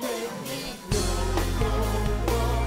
Make me go, go, go.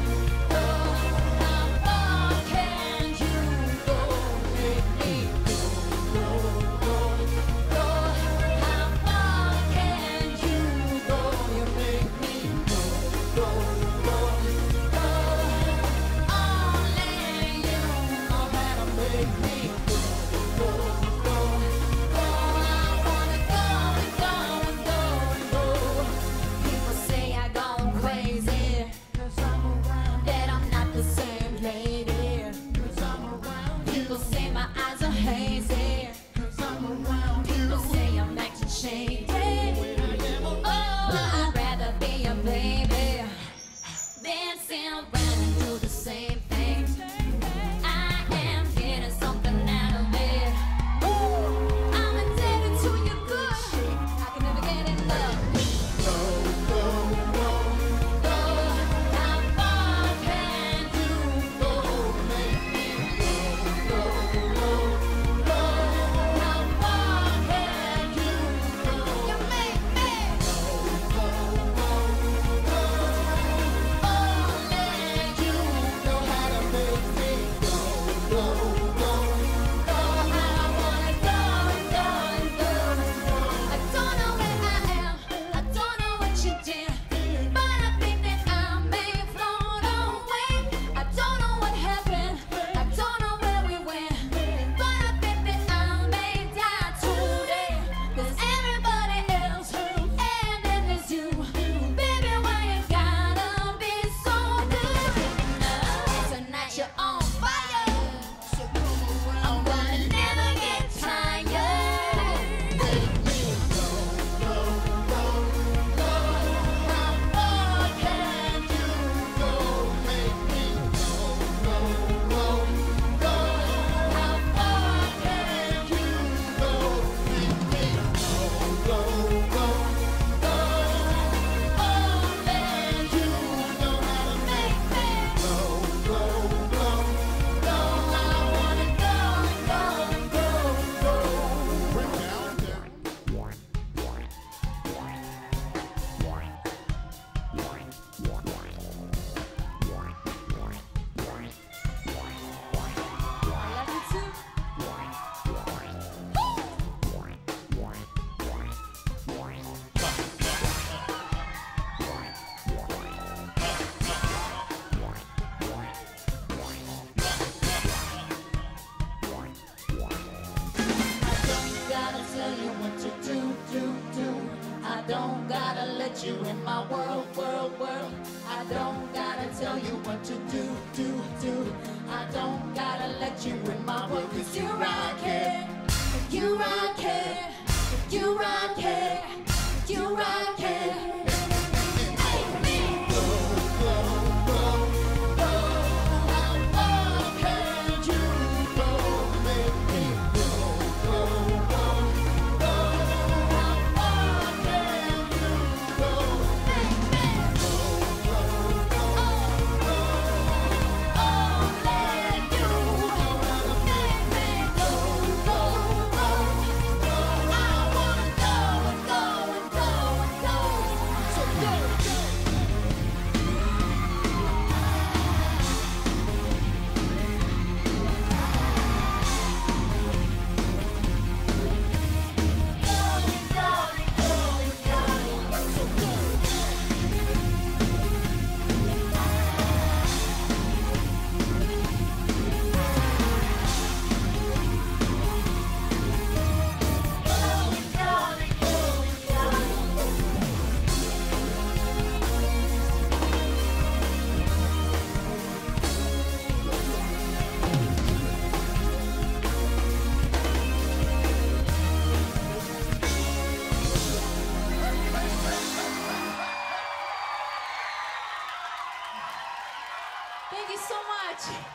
I don't gotta let you in my world, world, world. I don't gotta tell you what to do, do, do. I don't gotta let you in my world, cause you rock here, you rock here, you rock here. Grazie.